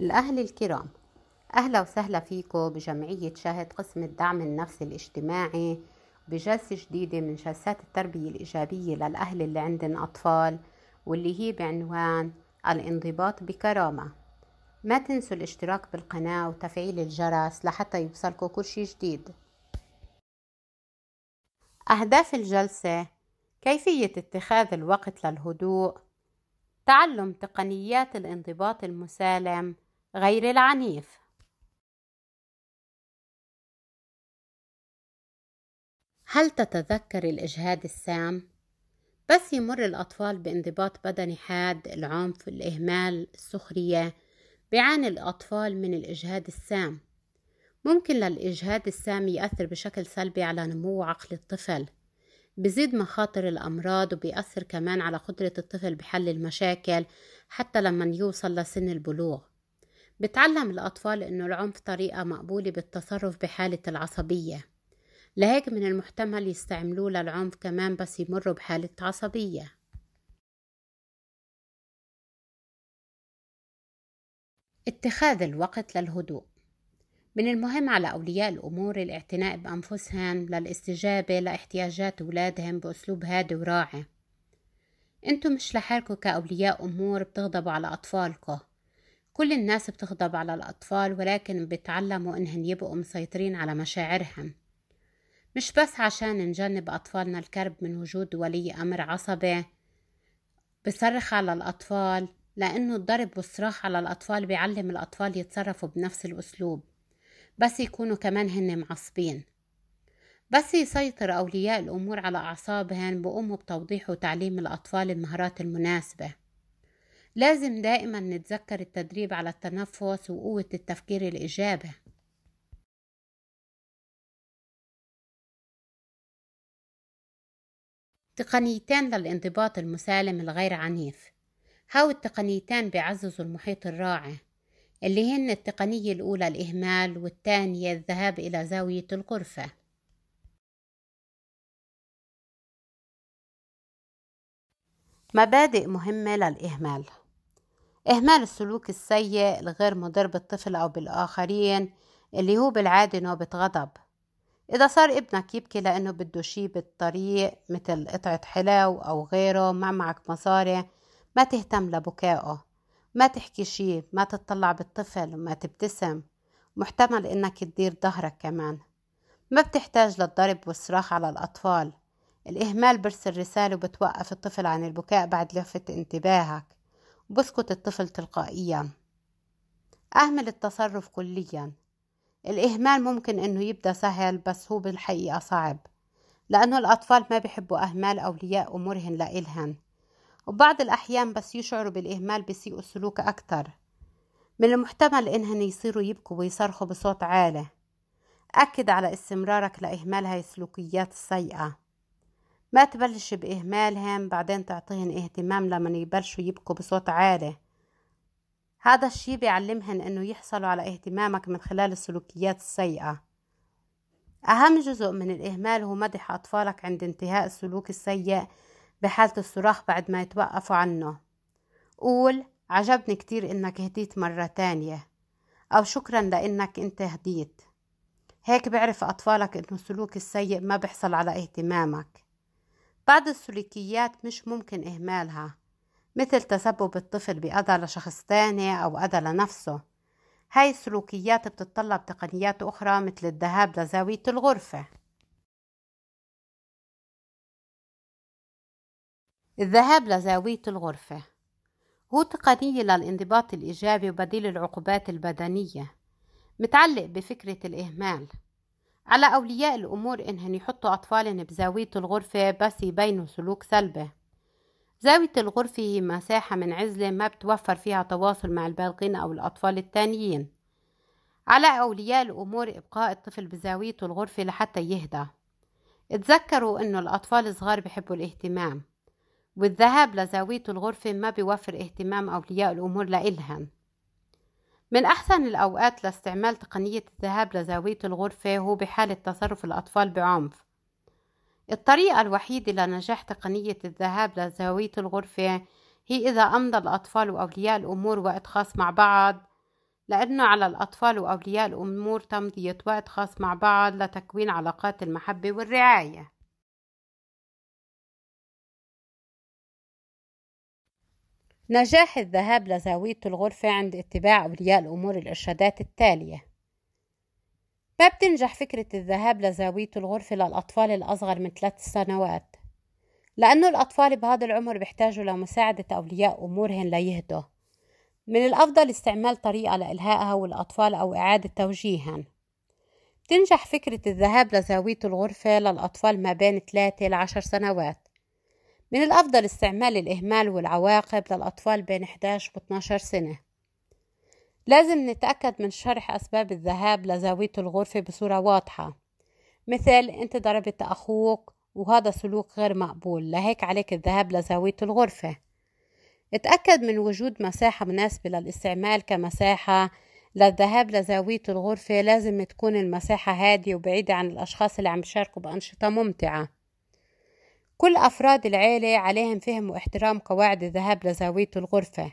الأهل الكرام أهلا وسهلا فيكم بجمعية شاهد قسم الدعم النفسي الاجتماعي بجلسة جديدة من جلسات التربية الإيجابية للأهل اللي عندن أطفال واللي هي بعنوان الانضباط بكرامة. ما تنسوا الاشتراك بالقناة وتفعيل الجرس لحتى يوصلكم كل شي جديد. أهداف الجلسة كيفية اتخاذ الوقت للهدوء تعلم تقنيات الانضباط المسالم غير العنيف. هل تتذكر الإجهاد السام؟ بس يمر الأطفال بانضباط بدني حاد العنف الإهمال السخرية بيعاني الأطفال من الإجهاد السام. ممكن للإجهاد السام يأثر بشكل سلبي على نمو عقل الطفل بزيد مخاطر الأمراض وبيأثر كمان على قدرة الطفل بحل المشاكل حتى لما يوصل لسن البلوغ. بتعلم الأطفال إنه العنف طريقة مقبولة بالتصرف بحالة العصبية. لهيك من المحتمل يستعملوه للعنف كمان بس يمروا بحالة عصبية. اتخاذ الوقت للهدوء. من المهم على أولياء الأمور الاعتناء بأنفسهم للاستجابة لاحتياجات أولادهم بأسلوب هادي وراعي. انتو مش لحالكم كأولياء أمور بتغضبوا على أطفالكم. كل الناس بتغضب على الأطفال ولكن بتعلموا إنهن يبقوا مسيطرين على مشاعرهم. مش بس عشان نجنب أطفالنا الكرب من وجود ولي أمر عصبي بصرخ على الأطفال لأنه الضرب والصراخ على الأطفال بيعلم الأطفال يتصرفوا بنفس الأسلوب. بس يكونوا كمان هن معصبين. بس يسيطر أولياء الأمور على أعصابهم بقوموا بتوضيح وتعليم الأطفال المهارات المناسبة. لازم دائما نتذكر التدريب على التنفس وقوة التفكير الإيجابي. تقنيتين للانضباط المسالم الغير عنيف. هاو التقنيتين بيعززوا المحيط الراعي اللي هن التقنية الأولى الإهمال والثانية الذهاب إلى زاوية الغرفة. مبادئ مهمة للإهمال. إهمال السلوك السيء الغير مضر بالطفل أو بالآخرين اللي هو بالعادة نوبة غضب إذا صار ابنك يبكي لأنه بده شي بالطريق مثل قطعة حلو أو غيره ما معك مصاري ما تهتم لبكائه. ما تحكي شي ما تطلع بالطفل وما تبتسم. محتمل إنك تدير ظهرك كمان. ما بتحتاج للضرب والصراخ على الأطفال. الإهمال برسل رسالة وبتوقف الطفل عن البكاء بعد لفت انتباهك. وبسكت الطفل تلقائيا. أهمل التصرف كليا. الإهمال ممكن إنه يبدأ سهل بس هو بالحقيقة صعب لأنه الأطفال ما بيحبوا أهمال أولياء أمورهن لإلهن. وبعض الأحيان بس يشعروا بالإهمال بيسيئوا السلوك أكتر. من المحتمل إنهن يصيروا يبكوا ويصرخوا بصوت عالي. أكد على استمرارك لإهمال هاي السلوكيات السيئة. ما تبلش بإهمالهم بعدين تعطيهن اهتمام لما يبلشوا يبكوا بصوت عالي. هذا الشي بيعلمهن إنه يحصلوا على اهتمامك من خلال السلوكيات السيئة. أهم جزء من الإهمال هو مدح أطفالك عند انتهاء السلوك السيء بحالة الصراخ بعد ما يتوقفوا عنه. قول عجبني كتير إنك هديت مرة تانية. أو شكرا لإنك أنت هديت. هيك بعرف أطفالك إنه السلوك السيء ما بيحصل على اهتمامك. بعض السلوكيات مش ممكن إهمالها مثل تسبب الطفل بأذى لشخص تاني أو أذى لنفسه. هاي السلوكيات بتتطلب تقنيات أخرى مثل الذهاب لزاوية الغرفة. الذهاب لزاوية الغرفة. هو تقنية للانضباط الإيجابي وبديل العقوبات البدنية. متعلق بفكرة الإهمال. على أولياء الأمور إنهم يحطوا أطفالهم بزاوية الغرفة بس يبينوا سلوك سلبي زاوية الغرفة هي مساحة من عزلة ما بتوفر فيها تواصل مع البالغين أو الأطفال التانيين. على أولياء الأمور إبقاء الطفل بزاوية الغرفة لحتى يهدى. تذكروا إنه الأطفال الصغار بحبوا الاهتمام والذهاب لزاوية الغرفة ما بيوفر اهتمام أولياء الأمور لإلهن. من أحسن الأوقات لاستعمال تقنية الذهاب لزاوية الغرفة هو بحالة تصرف الأطفال بعنف. الطريقة الوحيدة لنجاح تقنية الذهاب لزاوية الغرفة هي إذا أمضى الأطفال وأولياء الأمور وقت خاص مع بعض لأنه على الأطفال وأولياء الأمور تمضية وقت خاص مع بعض لتكوين علاقات المحبة والرعاية. نجاح الذهاب لزاوية الغرفة عند اتباع أولياء الأمور الإرشادات التالية. ما بتنجح فكرة الذهاب لزاوية الغرفة للأطفال الأصغر من ثلاث سنوات؟ لأنه الأطفال بهذا العمر بيحتاجوا لمساعدة أولياء أمورهم ليهدوا. من الأفضل استعمال طريقة لإلهائها والأطفال أو إعادة توجيههم بتنجح فكرة الذهاب لزاوية الغرفة للأطفال ما بين 3 ل 10 سنوات. من الأفضل استعمال الإهمال والعواقب للأطفال بين 11 و 12 سنة. لازم نتأكد من شرح أسباب الذهاب لزاوية الغرفة بصورة واضحة مثل أنت ضربت أخوك وهذا سلوك غير مقبول لهيك عليك الذهاب لزاوية الغرفة. اتأكد من وجود مساحة مناسبة للاستعمال كمساحة للذهاب لزاوية الغرفة لازم تكون المساحة هادية وبعيدة عن الأشخاص اللي عم يشاركوا بأنشطة ممتعة. كل أفراد العيلة عليهم فهم واحترام قواعد الذهاب لزاوية الغرفة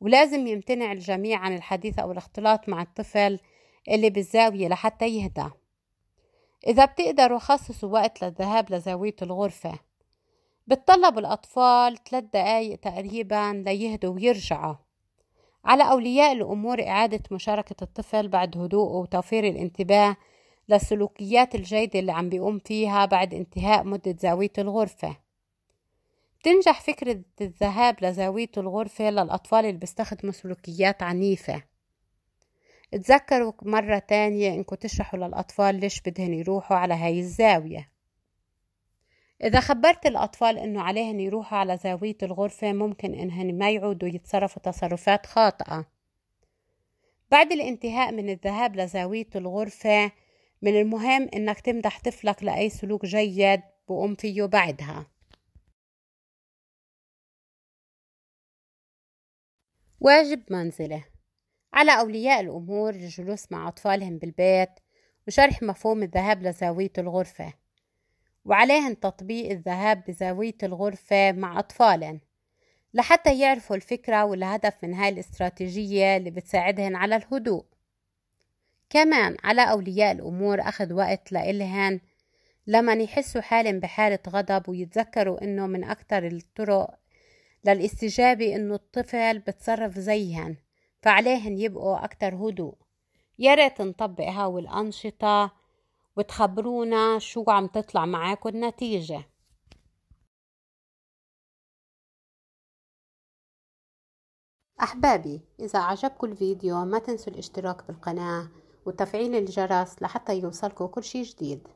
ولازم يمتنع الجميع عن الحديث أو الاختلاط مع الطفل اللي بالزاوية لحتى يهدى. إذا بتقدروا خصصوا وقت للذهاب لزاوية الغرفة. بتطلب الأطفال ثلاث دقايق تقريبا ليهدوا ويرجعوا. على أولياء الأمور إعادة مشاركة الطفل بعد هدوءه وتوفير الانتباه للسلوكيات الجيدة اللي عم بيقوم فيها بعد انتهاء مدة زاوية الغرفة. بتنجح فكرة الذهاب لزاوية الغرفة للأطفال اللي بيستخدموا سلوكيات عنيفة. تذكروا مرة تانية إنكم تشرحوا للأطفال ليش بدهن يروحوا على هاي الزاوية. إذا خبرت الأطفال إنه عليهن يروحوا على زاوية الغرفة ممكن إنهن ما يعودوا يتصرفوا تصرفات خاطئة. بعد الانتهاء من الذهاب لزاوية الغرفة من المهم إنك تمدح طفلك لأي سلوك جيد بقوم فيه بعدها. واجب منزلي على أولياء الأمور الجلوس مع أطفالهم بالبيت وشرح مفهوم الذهاب لزاوية الغرفة وعليهن تطبيق الذهاب بزاوية الغرفة مع أطفالهم لحتى يعرفوا الفكرة والهدف من هاي الاستراتيجية اللي بتساعدهن على الهدوء. كمان على أولياء الأمور أخذ وقت لإلهن لما يحسوا حالهم بحالة غضب ويتذكروا إنه من أكتر الطرق للاستجابة إنه الطفل بتصرف زيهن فعليهن يبقوا أكتر هدوء. يا ريت نطبق هاو الأنشطة وتخبرونا شو عم تطلع معاكم النتيجة أحبابي إذا عجبكم الفيديو ما تنسوا الاشتراك بالقناة وتفعيل الجرس لحتى يوصلكم كل شي جديد.